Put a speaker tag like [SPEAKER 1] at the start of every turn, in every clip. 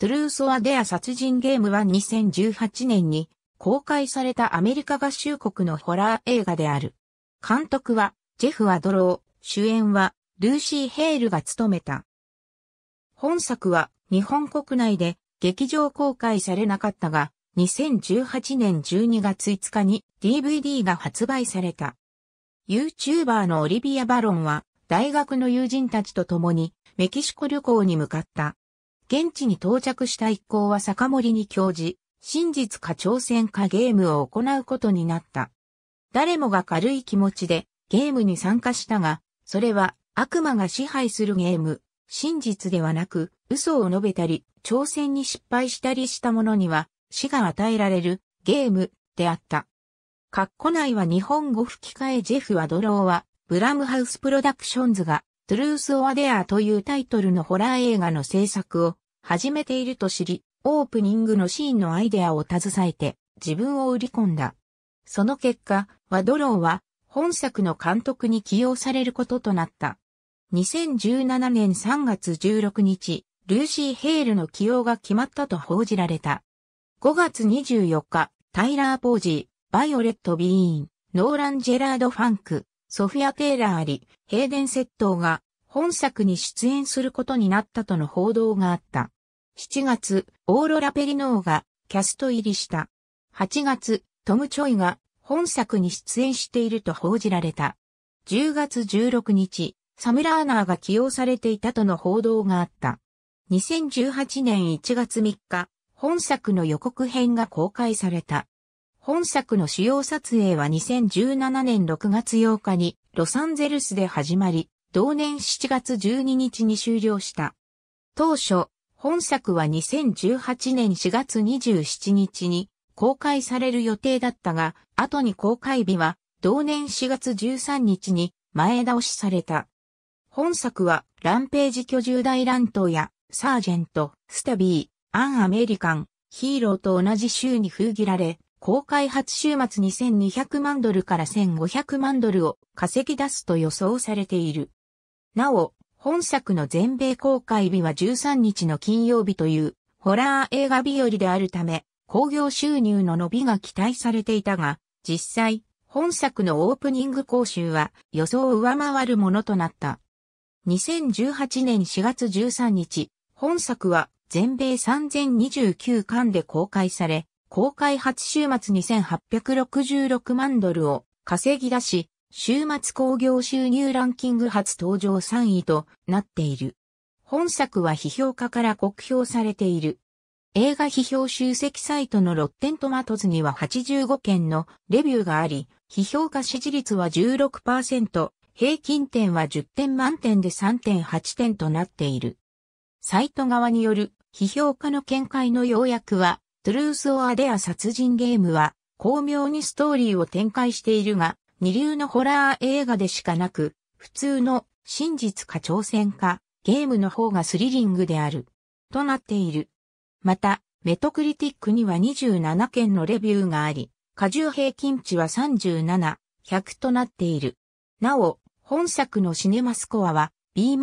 [SPEAKER 1] トゥルーソアデア殺人ゲームは2018年に公開されたアメリカ合衆国のホラー映画である。監督はジェフ・アドロー、主演はルーシー・ヘイルが務めた。本作は日本国内で劇場公開されなかったが、2018年12月5日に DVD が発売された。YouTuber のオリビア・バロンは大学の友人たちと共にメキシコ旅行に向かった。現地に到着した一行は酒盛りに教示、真実か挑戦かゲームを行うことになった。誰もが軽い気持ちでゲームに参加したが、それは悪魔が支配するゲーム、真実ではなく嘘を述べたり、挑戦に失敗したりした者には死が与えられるゲームであった。括弧内は日本語吹き替えジェフ・アドローは、ブラムハウスプロダクションズが、トゥルース・オア・デアというタイトルのホラー映画の制作を始めていると知り、オープニングのシーンのアイデアを携えて自分を売り込んだ。その結果、ワドローは本作の監督に起用されることとなった。2017年3月16日、ルーシー・ヘイルの起用が決まったと報じられた。5月24日、タイラー・ポージー、バイオレット・ビーン、ノーラン・ジェラード・ファンク、ソフィア・テイラー・アリ、ヘイデン・ゼトーが本作に出演することになったとの報道があった。7月、オーロラ・ペリノーがキャスト入りした。8月、トム・チョイが本作に出演していると報じられた。10月16日、サム・ラーナーが起用されていたとの報道があった。2018年1月3日、本作の予告編が公開された。本作の主要撮影は2017年6月8日にロサンゼルスで始まり、同年7月12日に終了した。当初、本作は2018年4月27日に公開される予定だったが、後に公開日は同年4月13日に前倒しされた。本作はランページ居住大乱闘やサージェント、スタビー、アンアメリカン、ヒーローと同じ週に封切られ、公開初週末2200万ドルから1500万ドルを稼ぎ出すと予想されている。なお、本作の全米公開日は13日の金曜日というホラー映画日和であるため、興行収入の伸びが期待されていたが、実際、本作のオープニング講習は予想を上回るものとなった。2018年4月13日、本作は全米3029巻で公開され、公開初週末2866万ドルを稼ぎ出し、週末興行収入ランキング初登場3位となっている。本作は批評家から酷評されている。映画批評集積サイトのロッテントマトズには85件のレビューがあり、批評家支持率は16%、平均点は10点満点で3.8点となっている。サイト側による批評家の見解の要約は、トゥルース・オア・デア殺人ゲームは、巧妙にストーリーを展開しているが、二流のホラー映画でしかなく、普通の真実か挑戦か、ゲームの方がスリリングである。となっている。また、メトクリティックには27件のレビューがあり、過重平均値は37、100となっている。なお、本作のシネマスコアは B-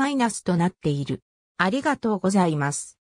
[SPEAKER 1] となっている。ありがとうございます。